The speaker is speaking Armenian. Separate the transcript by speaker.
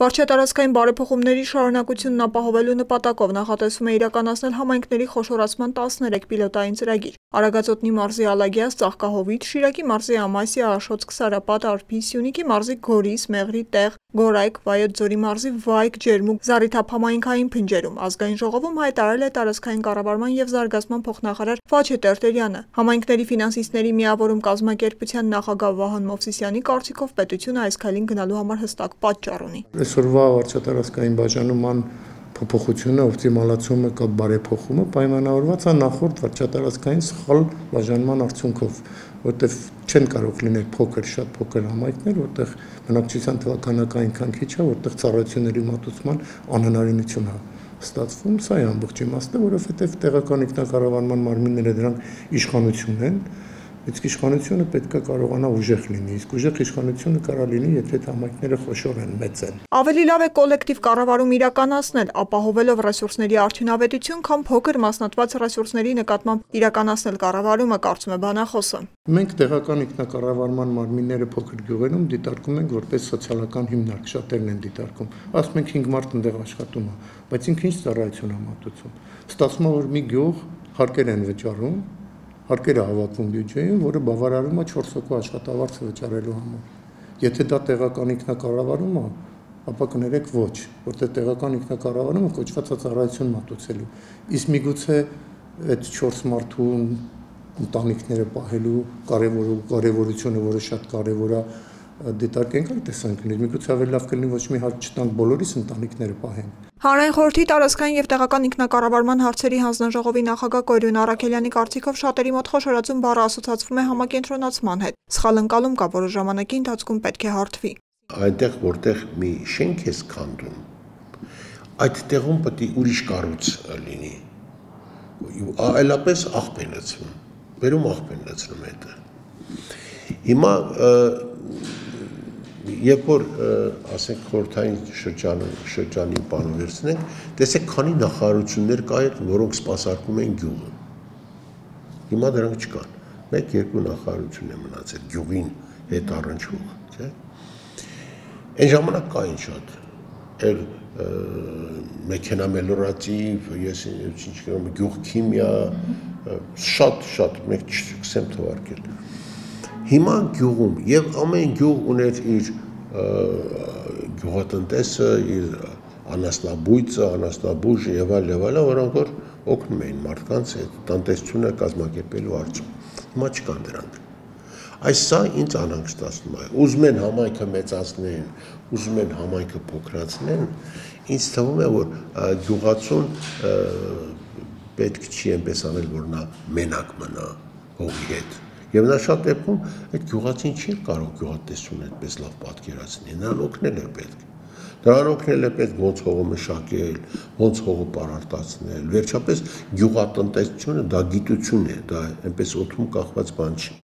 Speaker 1: Վարչատարածքային բարեփոխումների շարունակությունն ապահովելու նպատակով նախատեսվում է իրականացնել համայնքների խոշորացման 13 պիլոտային ծրագիր։ Արագածոտնի մարզի Ալագյաց, Ծաղկահովիտ, Շիրակի մարզի Ամասիա, Աշոտ, Քսարապատ, Արփի, Սյունիքի մարզի Գորիս, Մեղրի, Տեղ, Գորայք, Վայոց ձորի մարզի Վայք, Ջերմուկ, Զառիթափ համայնքային փնջերում ազգային ժողովում հայտարարել է տարածքային կառավարման եւ զարգացման փոխնախարար Ֆաչե Տերտերյանը։ Համայնքների ֆինանսիստների միավորում կազմակերպության նախագահ Վահան Մովսիսյանի կարծիքով պետությունը այս քայլին գնալու համար հստակ պատճառ ունի։
Speaker 2: Այսօրվա վարչատարածքային բաժանման փոփոխությունը, օպտիմալացումը կամ բարեփոխումը պայմանավորված է նախորդ վարչատարածքային սխալ բաժանման արդյունքով, որտեղ չեն կարող լինել փոքր, շատ փոքր համայնքներ, որտեղ բնակչության թվականակը այնքան քիչ է, որտեղ ծառայությունների մատուցման անհնարինություն է ստացվում, սա է ամբողջ իմաստը, որովհետև տեղական ինքնակառավարման մարմինները դրանք իշխանություն են, Իսկ իշխանությունը պետք է կարողանա ուժեղ լինի, իսկ ուժեղ իշխանությունը կարա լինի, եթե համայնքները խոշոր են, մեծ են։
Speaker 1: Ավելի լավ է կոլեկտիվ կառավարում իրականացնել, ապահովելով ռեսուրսների արդյունավետություն, քան փոքր մասնատված ռեսուրսների նկատմամբ իրականացնել կառավարումը, կարծում է բանախոսը։
Speaker 2: Մենք տեղական ինքնակառավարման մարմինները փոքր գյուղերում դիտարկում ենք որպես սոցիալական հիմնարկ, շատերն են դիտարկում։ Ասում ենք 5 մարդ ընդեղ աշխատում է, բայց ինքը ինչ ծառայություն է մատուցում։ Ստացվում է որ մի գյուղ հարկեր են վճարում, հարկերը հավաքվում բյուջեին, որը բավարարում է 4 հոգու աշխատավարձը վճարելու համար։ Եթե դա տեղական ինքնակառավարում է, ապա կներեք ոչ, որտեղ տեղական ինքնակառավարումը կոչված է ծառայություն մատուցելու։ Իսկ միգուցե այդ 4 մարդու ընտանիքները պահելու կարևոր կարևորությունը, որը շատ կարևոր է, դիտարկենք այդ տեսանկյունից։ Միգուցե ավելի լավ կլինի ոչ մի հարց չտանք բոլորիս ընտանիքները պահեն։
Speaker 1: Հանրային խորհրդի տարածքային եւ տեղական ինքնակառավարման հարցերի հանձնաժողովի նախագահ Կորյուն Արաքելյանի կարծիքով շատերի մոտ խոշորացում բառը ասոցացվում է համակենտրոնացման հետ։ Սխալ ընկալում կա, որը ժամանակի ընթացքում պետք է հարթվի։
Speaker 3: Այնտեղ որտեղ մի շենք է քանդում, այդ տեղում պետք է ուրիշ կառույց լինի։ Այլապես աղբ են լցվում։ Վերում աղբ են լցնում հետը։ Հիմա երբ որ ասենք խորթային շրջանը շրջանի բանը վերցնենք, տեսեք քանի նախարարություններ կա այդ, որոնք սպասարկում են գյուղը։ Հիմա դրանք չկան։ Մեկ-երկու նախարարություն է մնացել գյուղին հետ առնչվող, չէ՞։ Այն ժամանակ կային շատ։ Էլ մեքենա մելորատիվ, ես ինչ կերեմ գյուղ քիմիա, շատ շատ մեկ չկսեմ թվարկել։ Հիմա գյուղում եւ ամեն գյուղ ուներ իր գյուղատնտեսը, իր անասնաբույծը, անասնաբույժը եւ այլ եւ այլը, որոնք որ օգնում էին մարդկանց այդ տնտեսությունը կազմակերպելու հարցում։ Հիմա չկան դրանք։ Այս սա ինձ անհանգստացնում է։ Ուզում են համայնքը մեծացնեն, ուզում են համայնքը փոքրացնեն, ինձ թվում է, որ գյուղացուն պետք չի այնպես անել, որ նա մենակ մնա հողի հետ Եվ նա շատ դեպքում այդ գյուղացին չի կարող գյուղատեսությունը այդպես լավ պատկերացնել, նրան օգնել է պետք։ Նրան օգնել է պետք ոնց հողը մշակել, ոնց հողը պարարտացնել։ Վերջապես գյուղատնտեսությունը դա գիտություն է, դա այնպես օթում կախված բան չի։